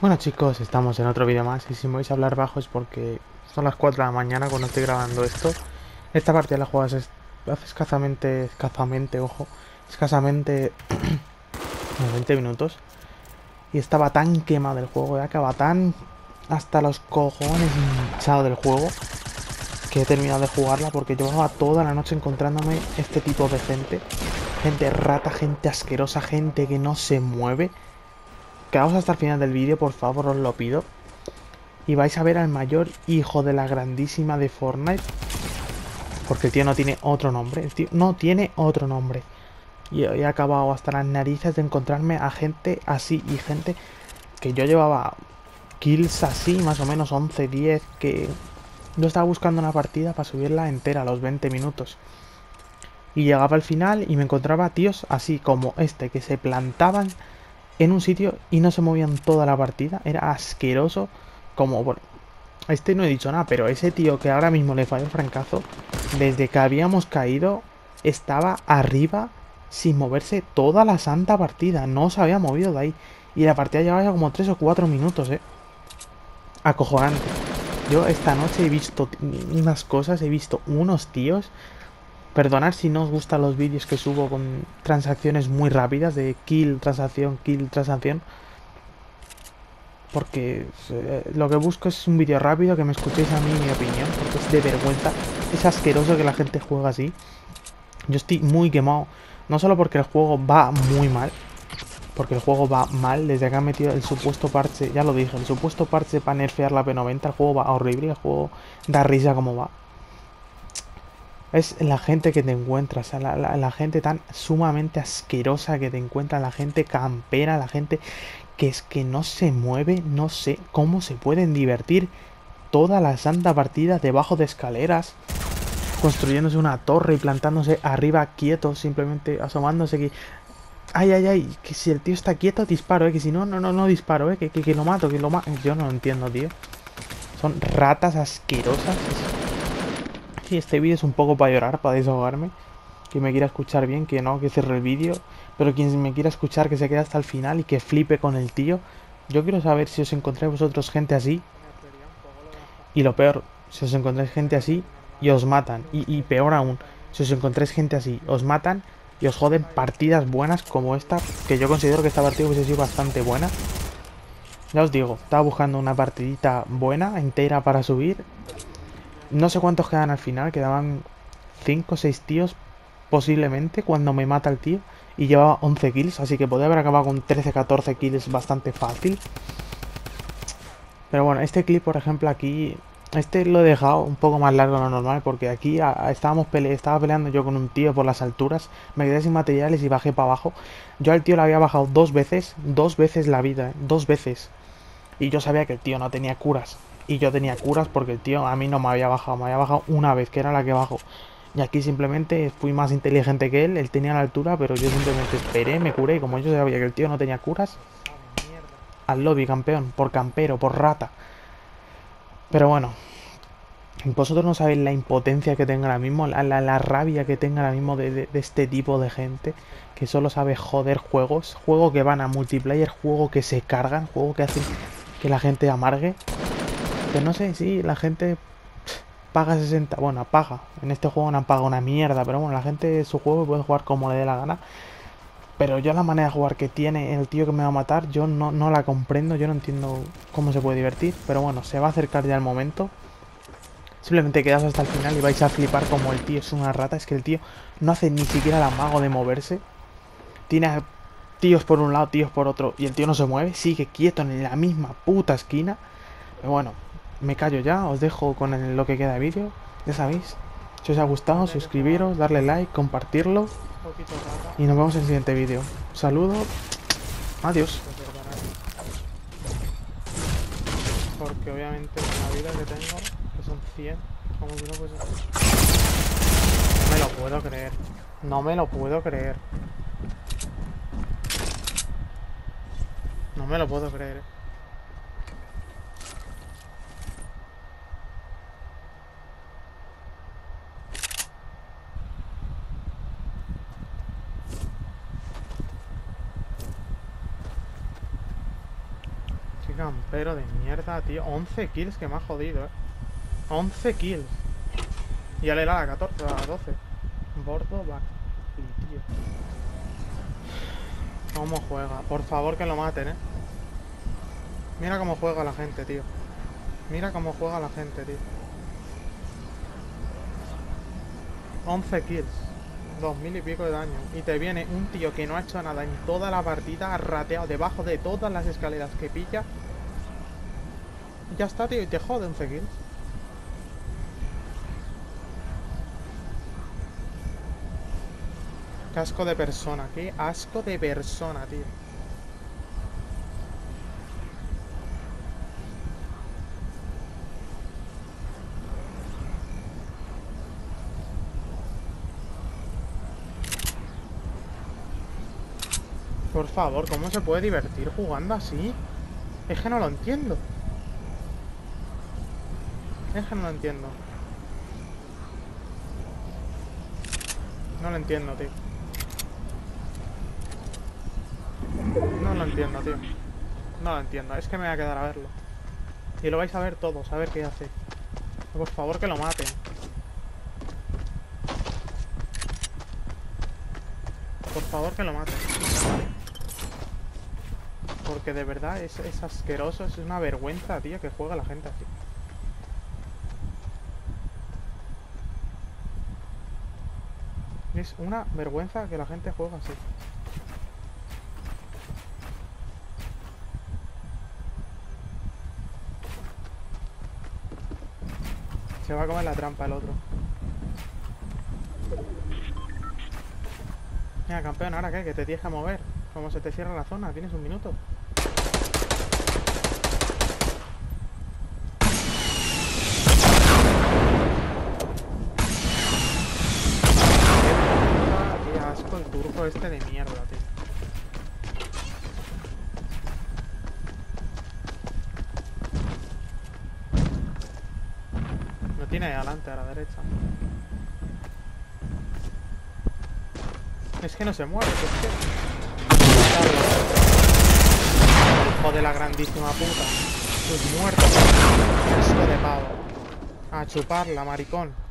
Bueno chicos, estamos en otro vídeo más y si me vais a hablar bajo es porque son las 4 de la mañana cuando estoy grabando esto. Esta partida la juegas hace escasamente, escasamente, ojo, escasamente 20 minutos. Y estaba tan quemado el juego, ya acaba tan hasta los cojones hinchado del juego que he terminado de jugarla porque llevaba toda la noche encontrándome este tipo de gente. Gente rata, gente asquerosa, gente que no se mueve Quedaos hasta el final del vídeo, por favor, os lo pido. Y vais a ver al mayor hijo de la grandísima de Fortnite. Porque el tío no tiene otro nombre. El tío no tiene otro nombre. Y he acabado hasta las narices de encontrarme a gente así. Y gente que yo llevaba kills así, más o menos 11, 10. Que yo estaba buscando una partida para subirla entera a los 20 minutos. Y llegaba al final y me encontraba tíos así como este, que se plantaban en un sitio y no se movían toda la partida. Era asqueroso. Como, bueno, este no he dicho nada, pero ese tío que ahora mismo le falló el francazo, desde que habíamos caído, estaba arriba sin moverse toda la santa partida. No se había movido de ahí. Y la partida llevaba como 3 o 4 minutos, eh. Acojonante. Yo esta noche he visto unas cosas, he visto unos tíos Perdonad si no os gustan los vídeos que subo con transacciones muy rápidas de kill, transacción, kill, transacción. Porque eh, lo que busco es un vídeo rápido que me escuchéis a mí mi opinión. Porque es de vergüenza. Es asqueroso que la gente juega así. Yo estoy muy quemado. No solo porque el juego va muy mal. Porque el juego va mal. Desde que han metido el supuesto parche. Ya lo dije. El supuesto parche para nerfear la P90. El juego va horrible. El juego da risa como va. Es la gente que te encuentras, la, la, gente tan sumamente asquerosa que te encuentras, la gente campera, la gente que es que no se mueve, no sé cómo se pueden divertir toda la santa partida debajo de escaleras, construyéndose una torre y plantándose arriba quieto, simplemente asomándose que... Ay, ay, ay, que si el tío está quieto disparo, eh, que si no, no, no, no disparo, eh, que, que, que lo mato, que lo mato. Yo no lo entiendo, tío. Son ratas asquerosas este vídeo es un poco para llorar, para desahogarme. Que me quiera escuchar bien, que no, que cierre el vídeo. Pero quien me quiera escuchar, que se quede hasta el final y que flipe con el tío. Yo quiero saber si os encontráis vosotros gente así. Y lo peor, si os encontráis gente así y os matan. Y, peor aún, si os encontráis gente así, os matan y os joden partidas buenas como esta. Que yo considero que esta partida hubiese sido bastante buena. Ya os digo, estaba buscando una partidita buena, entera para subir. No sé cuántos quedan al final, quedaban 5 o 6 tíos posiblemente cuando me mata el tío. Y llevaba 11 kills, así que podría haber acabado con 13-14 kills bastante fácil. Pero bueno, este clip, por ejemplo, aquí... Este lo he dejado un poco más largo de lo normal porque aquí estábamos pele estaba peleando yo con un tío por las alturas, me quedé sin materiales y bajé para abajo. Yo al tío le había bajado dos veces, dos veces la vida, ¿eh? dos veces. Y yo sabía que el tío no tenía curas y yo tenía curas porque el tío a mí no me había bajado, me había bajado una vez, que era la que bajo. Y aquí simplemente fui más inteligente que él, él tenía la altura, pero yo simplemente esperé, me curé, y como yo sabía que el tío no tenía curas, al lobby campeón, por campero, por rata. Pero bueno, vosotros no sabéis la impotencia que tenga ahora mismo, la, la, rabia que tenga ahora mismo de, de, este tipo de gente que solo sabe joder juegos, juego que van a multiplayer, juego que se cargan, juego que hacen que la gente amargue. No sé, sí, la gente paga 60, bueno, paga. En este juego no paga una mierda, pero bueno, la gente su juego puede jugar como le dé la gana. Pero yo la manera de jugar que tiene el tío que me va a matar, yo no, no la comprendo, yo no entiendo cómo se puede divertir. Pero bueno, se va a acercar ya el momento. Simplemente quedas hasta el final y vais a flipar como el tío es una rata. Es que el tío no hace ni siquiera la mago de moverse. Tiene tíos por un lado, tíos por otro. Y el tío no se mueve, sigue quieto en la misma puta esquina. Pero bueno, me callo ya, os dejo con lo que queda de vídeo, ya sabéis. Si os ha gustado, suscribiros, darle like, compartirlo. Y nos vemos en el siguiente vídeo. Saludo. Adiós. Porque obviamente la vida que tengo, que son 100, como si no fuese... No me lo puedo creer. No me lo puedo creer. No me lo puedo creer. Campero de mierda, tío. 11 kills que me ha jodido, eh. 11 kills. Y ya le da la 14, a la 12. Bordo va. tío. ¿Cómo juega? Por favor que lo maten, eh. Mira cómo juega la gente, tío. Mira cómo juega la gente, tío. 11 kills. 2000 y pico de daño. Y te viene un tío que no ha hecho nada en toda la partida, rateado debajo de todas las escaleras que pilla. Ya está, tío, y te jode 11 kills. Qué asco de persona, qué asco de persona, tío. Por favor, ¿cómo se puede divertir jugando así? Es que no lo entiendo. No lo entiendo. No lo entiendo, tío. No lo entiendo, tío. No lo entiendo. Es que me voy a quedar a verlo. Y lo vais a ver todos, a ver qué hace. Por favor, que lo maten. Por favor, que lo maten. Porque de verdad es, es asqueroso, es una vergüenza, tío, que juega la gente así. Es una vergüenza que la gente juega así. Se va a comer la trampa el otro. Mira, campeón, ¿ahora qué? Que te tienes que mover. Como se te cierra la zona, tienes un minuto. Qué asco el turco este de mierda, tío. Lo tiene ahí adelante, a la derecha. Es que no se mueve, es que... Hijo de la grandísima puta. Pues muerto. Asco de pavo. A chuparla, maricón.